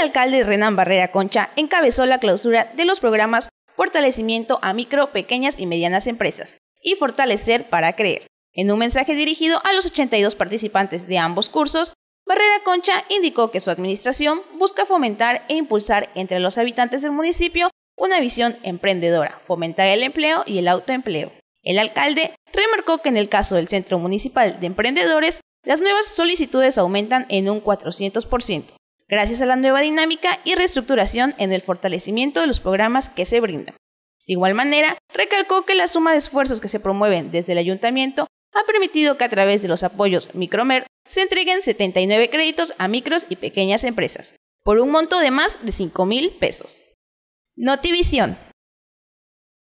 alcalde Renan Barrera Concha encabezó la clausura de los programas Fortalecimiento a micro, pequeñas y medianas empresas y Fortalecer para creer. En un mensaje dirigido a los 82 participantes de ambos cursos, Barrera Concha indicó que su administración busca fomentar e impulsar entre los habitantes del municipio una visión emprendedora, fomentar el empleo y el autoempleo. El alcalde remarcó que en el caso del Centro Municipal de Emprendedores, las nuevas solicitudes aumentan en un 400%, gracias a la nueva dinámica y reestructuración en el fortalecimiento de los programas que se brindan. De igual manera, recalcó que la suma de esfuerzos que se promueven desde el ayuntamiento ha permitido que a través de los apoyos Micromer se entreguen 79 créditos a micros y pequeñas empresas, por un monto de más de 5 mil pesos. Notivisión.